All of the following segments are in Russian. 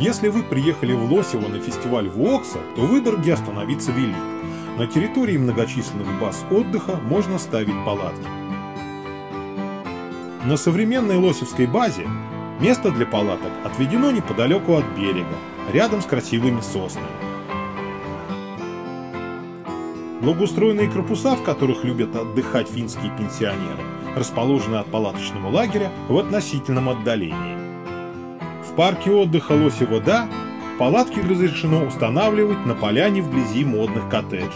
Если вы приехали в Лосево на фестиваль Вокса, то выбор, где остановиться велик. На территории многочисленных баз отдыха можно ставить палатки. На современной Лосевской базе место для палаток отведено неподалеку от берега, рядом с красивыми соснами. Благоустроенные корпуса, в которых любят отдыхать финские пенсионеры, расположены от палаточного лагеря в относительном отдалении. В парке отдыха Лоси-Вода палатки разрешено устанавливать на поляне вблизи модных коттеджей.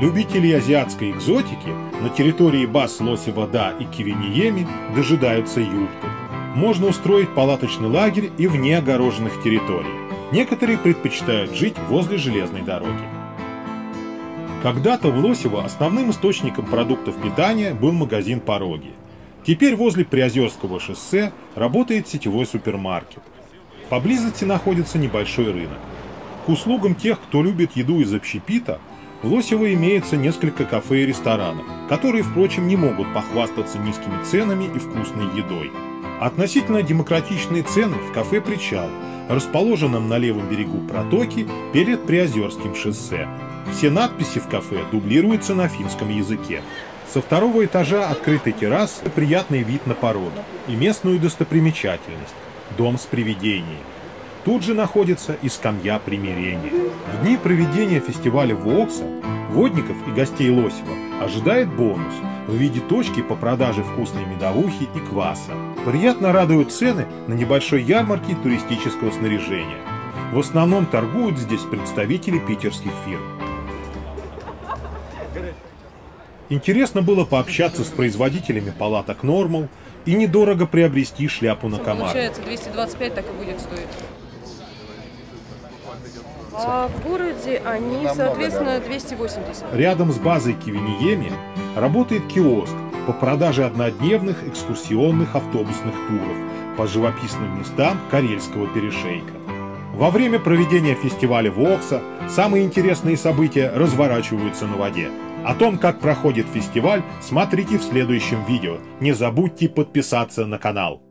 Любители азиатской экзотики на территории баз Лоси-Вода и Кивиниеми дожидаются юрты. Можно устроить палаточный лагерь и вне огороженных территорий. Некоторые предпочитают жить возле железной дороги. Когда-то в Лосево основным источником продуктов питания был магазин «Пороги». Теперь возле Приозерского шоссе работает сетевой супермаркет. Поблизости находится небольшой рынок. К услугам тех, кто любит еду из общепита, в Лосево имеется несколько кафе и ресторанов, которые, впрочем, не могут похвастаться низкими ценами и вкусной едой. Относительно демократичные цены в кафе «Причал», расположенном на левом берегу протоки перед Приозерским шоссе. Все надписи в кафе дублируются на финском языке. Со второго этажа открытой террасы приятный вид на породу и местную достопримечательность – дом с привидением. Тут же находится и скамья примирения. В дни проведения фестиваля Вокса водников и гостей Лосева ожидает бонус в виде точки по продаже вкусной медовухи и кваса. Приятно радуют цены на небольшой ярмарке туристического снаряжения. В основном торгуют здесь представители питерских фирм. Интересно было пообщаться с производителями палаток Нормал и недорого приобрести шляпу на комар. Получается 225 так и будет стоить. А в городе они, соответственно, 280. Рядом с базой Кивиниеми работает киоск по продаже однодневных экскурсионных автобусных туров по живописным местам Карельского перешейка. Во время проведения фестиваля Вокса самые интересные события разворачиваются на воде. О том, как проходит фестиваль, смотрите в следующем видео. Не забудьте подписаться на канал.